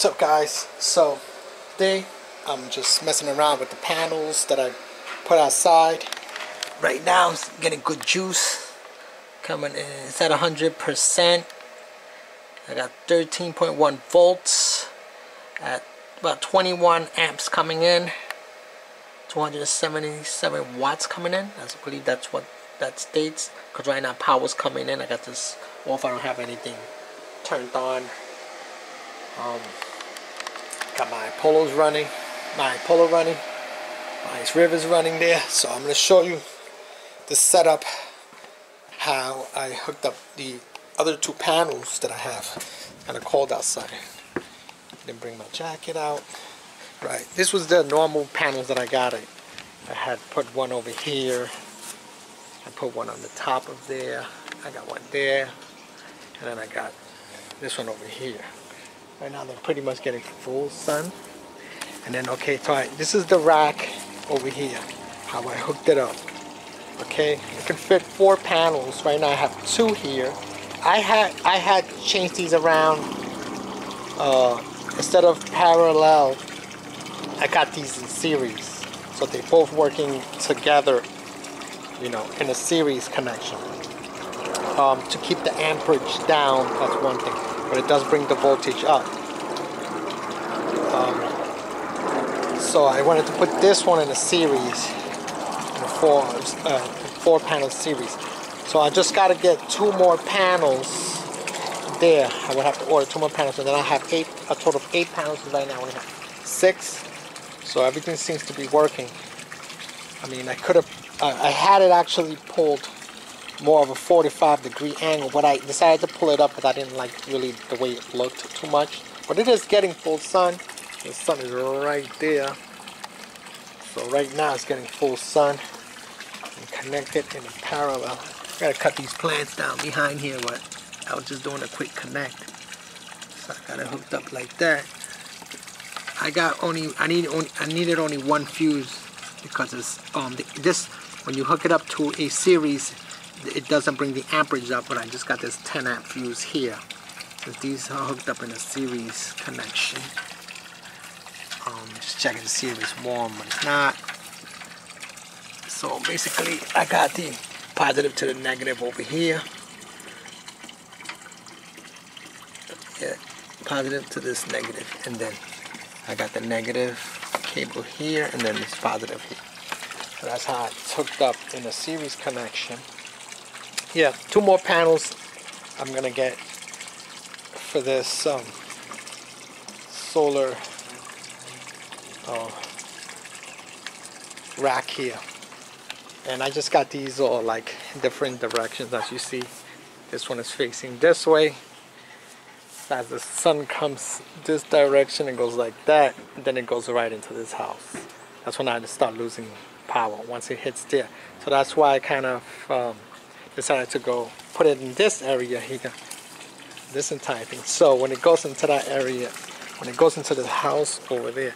what's up guys? So today I'm just messing around with the panels that I put outside. Right now I'm getting good juice. Coming in it's at 100% I got 13.1 volts at about 21 amps coming in. 277 watts coming in. I believe that's what that states because right now power's coming in. I got this off I don't have anything turned on. Um, got my polos running, my polo running, my river's running there. So I'm going to show you the setup, how I hooked up the other two panels that I have. Kind of cold outside. Then bring my jacket out. Right, this was the normal panels that I got. I, I had put one over here. I put one on the top of there. I got one there. And then I got this one over here. Right now they're pretty much getting full sun. And then, okay, so I, this is the rack over here, how I hooked it up. Okay, it can fit four panels. Right now I have two here. I had I had changed these around. Uh, instead of parallel, I got these in series. So they're both working together, you know, in a series connection. Um, to keep the amperage down, that's one thing but it does bring the voltage up. Um, so I wanted to put this one in a series, in a four, uh, four panel series. So I just got to get two more panels there. I would have to order two more panels, and then I have eight, a total of eight panels right now. I have six, so everything seems to be working. I mean, I could have, uh, I had it actually pulled more of a 45 degree angle but I decided to pull it up because I didn't like really the way it looked too much. But it is getting full sun. The sun is right there. So right now it's getting full sun and connected in parallel. I gotta cut these plants down behind here but I was just doing a quick connect. So I got it hooked up like that. I got only I need only I needed only one fuse because it's um this when you hook it up to a series it doesn't bring the amperage up, but I just got this 10 amp fuse here. Since these are hooked up in a series connection. Um, just checking to see if it's warm, but it's not. So basically, I got the positive to the negative over here. Yeah, positive to this negative, and then I got the negative cable here, and then this positive here. So that's how it's hooked up in a series connection yeah, two more panels I'm gonna get for this um, solar uh, rack here. And I just got these all like different directions as you see. This one is facing this way. As the sun comes this direction, it goes like that. then it goes right into this house. That's when I start losing power once it hits there. So that's why I kind of um, decided to go put it in this area here this entire thing. So when it goes into that area when it goes into the house over there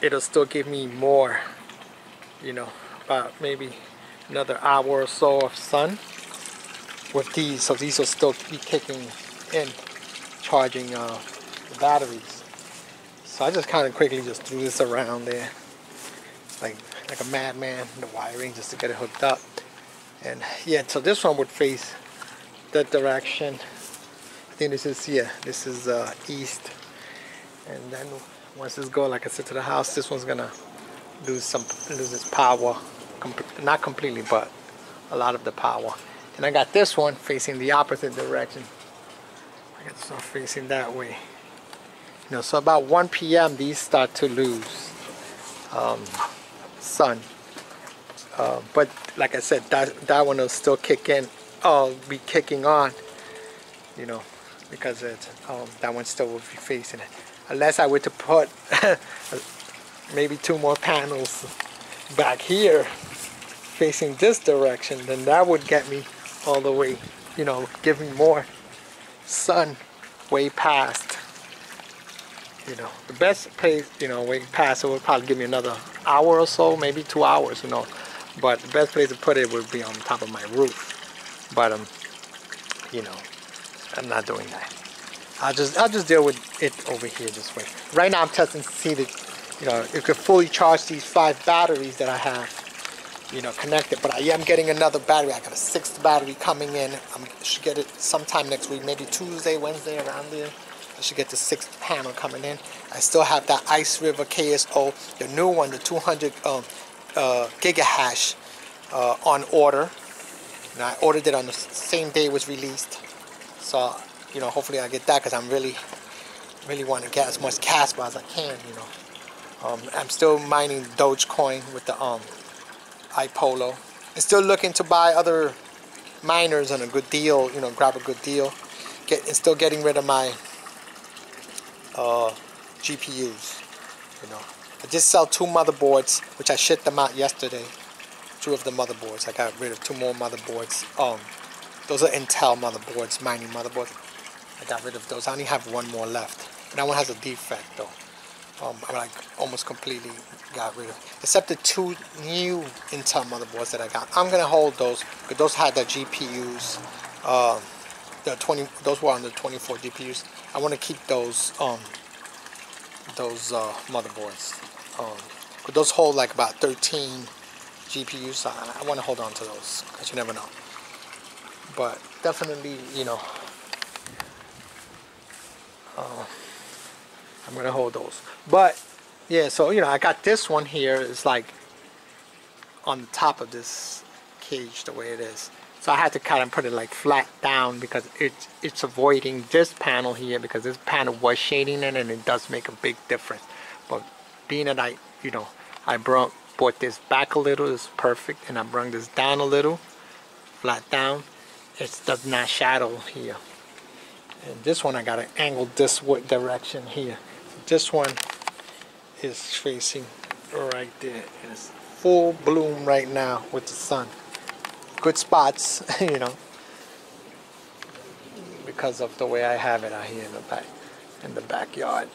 it'll still give me more you know about maybe another hour or so of sun with these. So these will still be kicking in charging uh, the batteries. So I just kind of quickly just threw this around there like like a madman the wiring just to get it hooked up and yeah so this one would face that direction. I think this is yeah this is uh, east. And then once this go like I said to the house this one's gonna lose some lose its power Com not completely but a lot of the power. And I got this one facing the opposite direction. I got one facing that way. You know so about 1 p.m. these start to lose um, sun uh, but like I said, that, that one will still kick in, uh, be kicking on, you know, because it, um, that one still will be facing it. Unless I were to put maybe two more panels back here facing this direction, then that would get me all the way, you know, give me more sun way past you know the best place you know way past it would probably give me another hour or so maybe two hours you know but the best place to put it would be on top of my roof. But, um, you know, I'm not doing that. I'll just I'll just deal with it over here this way. Right now I'm testing to see that you know it could fully charge these five batteries that I have you know connected. But I am getting another battery. I got a sixth battery coming in. I'm, should get it sometime next week, maybe Tuesday, Wednesday, around there. I should get the sixth panel coming in. I still have that IceRiver KS0, the new one, the 200 um, uh, gigahash uh, on order. And I ordered it on the same day it was released. So, you know, hopefully I get that because I'm really, really want to get as much Kaspa as I can, you know. Um, I'm still mining Dogecoin with the um, iPollo. And still looking to buy other miners on a good deal, you know, grab a good deal. Get, and still getting rid of my uh, GPUs, you know. I just sell two motherboards, which I shipped them out yesterday. Two of the motherboards. I got rid of two more motherboards. Um, those are Intel motherboards, mining motherboards. I got rid of those. I only have one more left. And that one has a defect though. Um, I like almost completely got rid of. Except the two new Intel motherboards that I got. I'm gonna hold those because those had the GPUs. Uh, the 20. Those were on the 24 GPUs. I want to keep those. Um, those uh, motherboards. Um, but those hold like about 13 GPUs. So I, I want to hold on to those because you never know. But definitely, you know, uh, I'm gonna hold those. But yeah, so you know, I got this one here. It's like on the top of this cage the way it is. So I had to kind of put it like flat down because it's it's avoiding this panel here because this panel was shading it and it does make a big difference. But being that I, you know, I brought brought this back a little is perfect and I brought this down a little, flat down, it does not shadow here. And this one I got to angle this direction here. This one is facing right there. And it's full bloom right now with the sun good spots, you know, because of the way I have it out here in the back, in the backyard.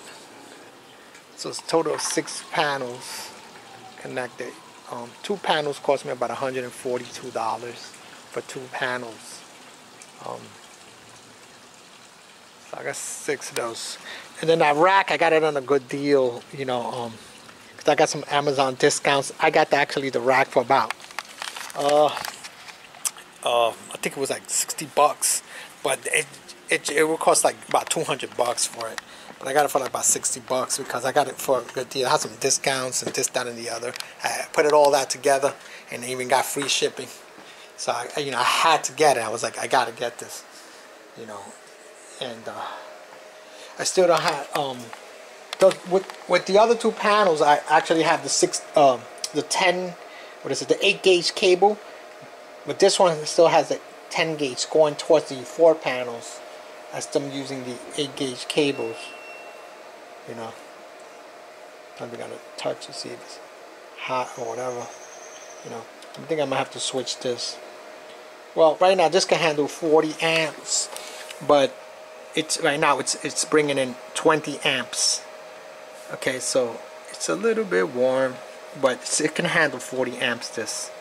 So it's a total of six panels connected. Um, two panels cost me about $142 for two panels. Um, so I got six of those. And then that rack, I got it on a good deal, you know, um, cause I got some Amazon discounts. I got the, actually the rack for about, uh, uh, I think it was like 60 bucks, but it, it, it would cost like about 200 bucks for it. But I got it for like about 60 bucks because I got it for a good deal. I had some discounts and this, that, and the other. I put it all that together and even got free shipping. So I, you know, I had to get it. I was like, I gotta get this, you know. And uh, I still don't have um, those, with with the other two panels. I actually have the six, um, the 10, what is it, the 8 gauge cable but this one still has a 10 gauge going towards the four panels. I still using the 8 gauge cables. You know. I'm gonna touch to see if it's hot or whatever. You know. I think I might have to switch this. Well, right now this can handle 40 amps, but it's right now it's it's bringing in 20 amps. Okay, so it's a little bit warm, but it can handle 40 amps. This,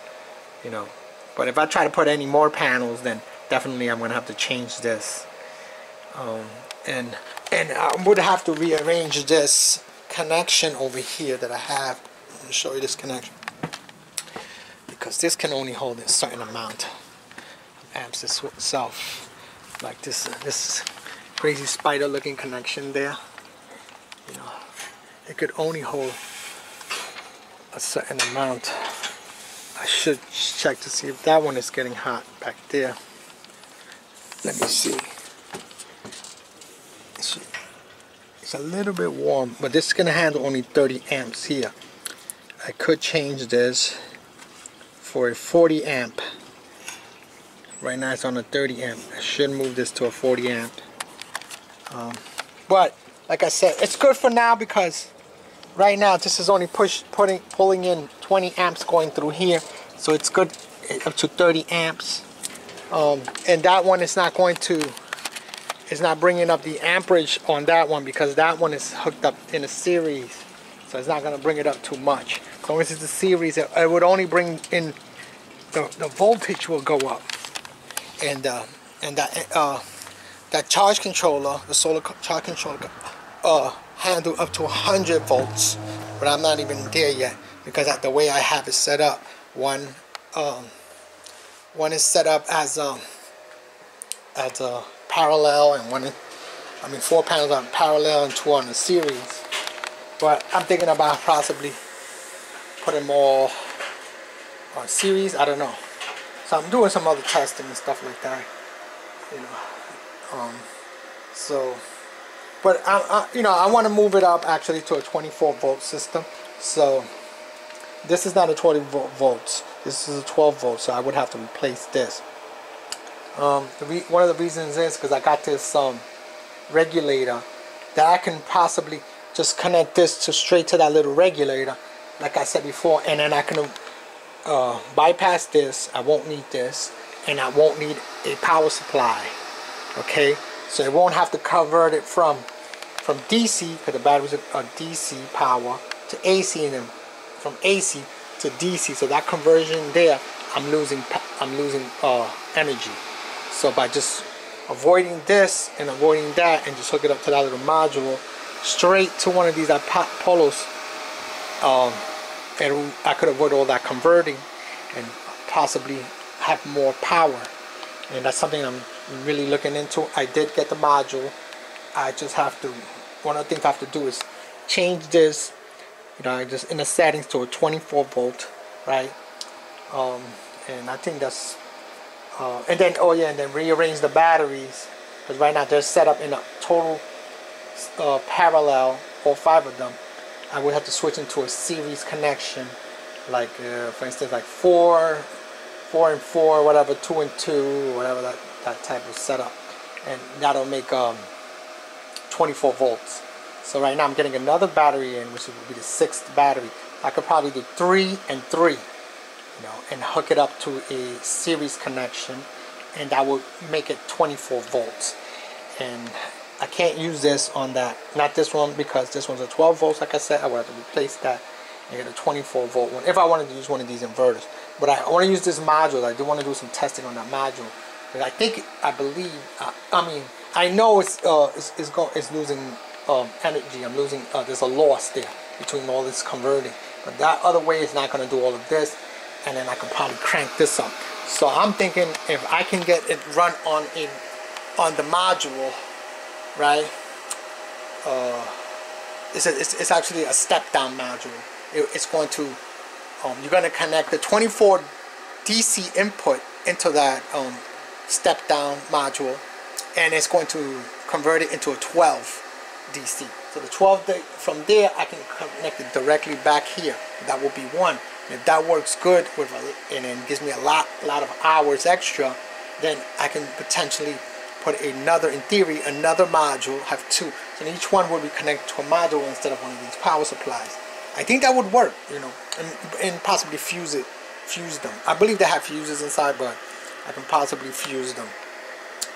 you know. But if I try to put any more panels, then definitely I'm going to have to change this. Um, and and I would have to rearrange this connection over here that I have. Let me show you this connection. Because this can only hold a certain amount of amps itself. Like this, this crazy spider looking connection there. You know, it could only hold a certain amount I should check to see if that one is getting hot back there. Let me see. It's a little bit warm, but this is going to handle only 30 amps here. I could change this for a 40 amp. Right now it's on a 30 amp. I should move this to a 40 amp. Um, but like I said, it's good for now because right now this is only push putting pulling in 20 amps going through here. So it's good up to 30 amps. Um, and that one is not going to it's not bringing up the amperage on that one because that one is hooked up in a series. So it's not going to bring it up too much. As long as it's a series it, it would only bring in the, the voltage will go up. And uh, and that uh, that charge controller, the solar charge controller, uh, handle up to 100 volts, but I'm not even there yet because at the way I have it set up, one, um, one is set up as um, as a parallel, and one, I mean, four panels are parallel and two on a series. But I'm thinking about possibly putting more on series. I don't know. So I'm doing some other testing and stuff like that. You know. Um, so, but I, I you know, I want to move it up actually to a 24 volt system. So this is not a 20 volts. This is a 12 volt, So I would have to replace this. Um, one of the reasons is because I got this um, regulator that I can possibly just connect this to straight to that little regulator like I said before and then I can uh, bypass this I won't need this and I won't need a power supply okay so it won't have to convert it from from DC because the batteries are DC power to AC and then from AC to DC so that conversion there I'm losing I'm losing uh, energy. So by just avoiding this and avoiding that and just hook it up to that little module straight to one of these polos um, and I could avoid all that converting and possibly have more power. And that's something I'm really looking into. I did get the module I just have to one of the things I have to do is change this you know just in the settings to a 24 volt right? Um, and I think that's uh, and then oh yeah and then rearrange the batteries because right now they're set up in a total uh, parallel all five of them. I would have to switch into a series connection like uh, for instance like four four and four whatever two and two whatever that that type of setup. And that'll make um 24 volts so right now I'm getting another battery in which will be the sixth battery I could probably do three and three you know and hook it up to a series connection and that would make it 24 volts and I can't use this on that, not this one because this one's a 12 volts like I said, I would have to replace that and get a 24 volt one if I wanted to use one of these inverters. But I want to use this module, I do want to do some testing on that module. But I think, I believe, uh, I mean, I know it's, uh, it's, it's, go, it's losing um, energy, I'm losing, uh, there's a loss there between all this converting. But that other way is not going to do all of this and then I can probably crank this up. So I'm thinking if I can get it run on in on the module right? Uh, it's, a, it's, it's, actually a step down module. It, it's going to, um, you're going to connect the 24 DC input into that um, step down module and it's going to convert it into a 12 DC. So the 12, from there I can connect it directly back here. That will be one. And if that works good with a, and it gives me a lot, a lot of hours extra, then I can potentially put another, in theory, another module, have two. So each one will be connected to a module instead of one of these power supplies. I think that would work, you know, and, and possibly fuse it, fuse them. I believe they have fuses inside, but I can possibly fuse them,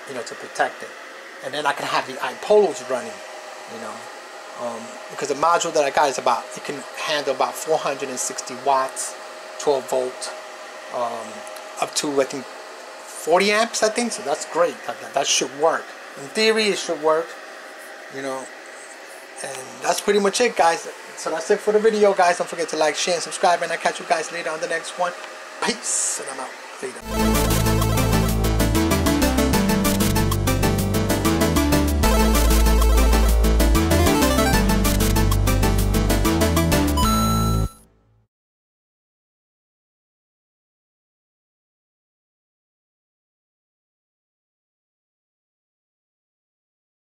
you know, to protect it. And then I can have the iPollos running, you know, um, because the module that I got is about, it can handle about 460 watts, 12 volt, um, up to, I think, 40 amps I think so that's great. That, that should work. In theory it should work you know and that's pretty much it guys. So that's it for the video guys. Don't forget to like share and subscribe and I'll catch you guys later on the next one. Peace and I'm out. Later